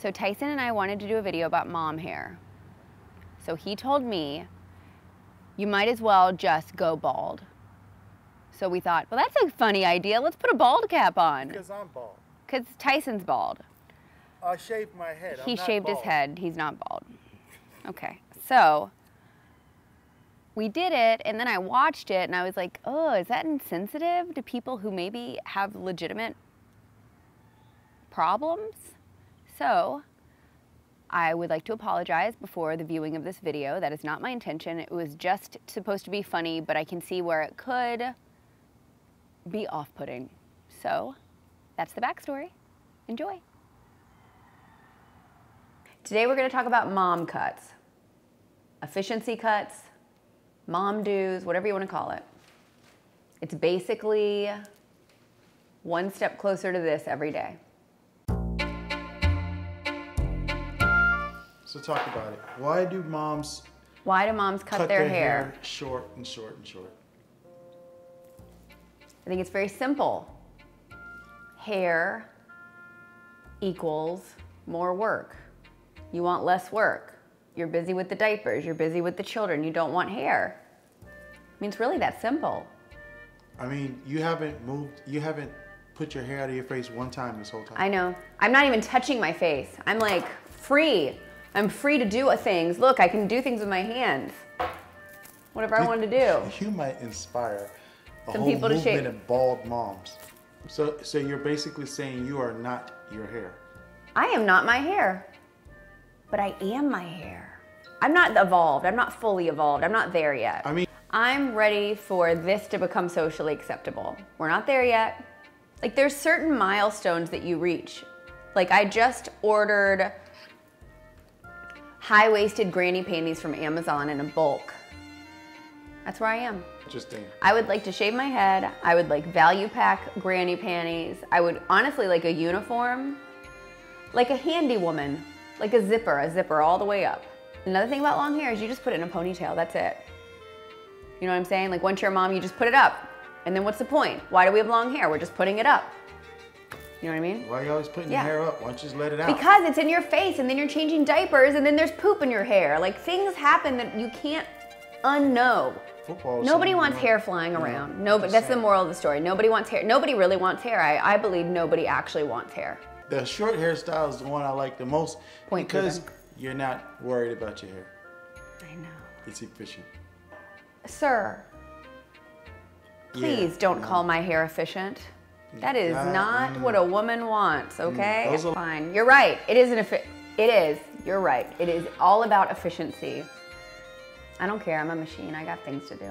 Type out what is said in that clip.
So Tyson and I wanted to do a video about mom hair. So he told me, you might as well just go bald. So we thought, well, that's a funny idea. Let's put a bald cap on. Because I'm bald. Because Tyson's bald. I shaved my head. I'm He shaved his head. He's not bald. Okay. So we did it, and then I watched it, and I was like, oh, is that insensitive to people who maybe have legitimate problems? So I would like to apologize before the viewing of this video. That is not my intention. It was just supposed to be funny, but I can see where it could be off putting. So that's the backstory. Enjoy. Today we're going to talk about mom cuts, efficiency cuts, mom dos, whatever you want to call it. It's basically one step closer to this every day. So talk about it. Why do moms Why do moms cut, cut their, hair? short and short and short? I think it's very simple. Hair equals more work. You want less work. You're busy with the diapers, you're busy with the children, you don't want hair. I mean, it's really that simple. I mean, you haven't moved. You haven't put your hair out of your face one time this whole time. I know. I'm not even touching my face. I'm like free. I'm free to do things. Look, I can do things with my hands. Whatever I want to do. You might inspire a Some whole people to movement shave- of bald moms. So, so you're basically saying you are not your hair. I am not my hair, but I am my hair. I'm not evolved. I'm not fully evolved. I'm not there yet. I mean, I'm ready for this to become socially acceptable. We're not there yet. Like there's certain milestones that you reach. Like I just ordered high-waisted granny panties from Amazon in a bulk. That's where I am. interesting. I would like to shave my head. I would like value pack granny panties. I would honestly like a uniform, like a handy woman, like a zipper, a zipper all the way up. Another thing about long hair is you just put it in a ponytail. That's it. You know what I'm saying? Like once you're a mom, you just put it up. And then what's the point? Why do we have long hair? We're just putting it up. You know what I mean? Why are you always putting Yeah. your hair up? Why don't you just let it out? Because it's in your face and then you're changing diapers and then there's poop in your hair. Like things happen that you can't unknow. Football. Nobody wants hair flying around. Nobody. That's the moral of the story. Nobody wants hair. Nobody really wants hair. I, I believe nobody actually wants hair. The short hairstyle is the one I like the most Point because you're not worried about your hair. I know. It's efficient. Sir, please Yeah, don't no. call my hair efficient. That is not mm. what a woman wants, okay? those are- Fine. You're right. It is an effi- It is. You're right. It is all about efficiency. I don't care. I'm a machine. I got things to do.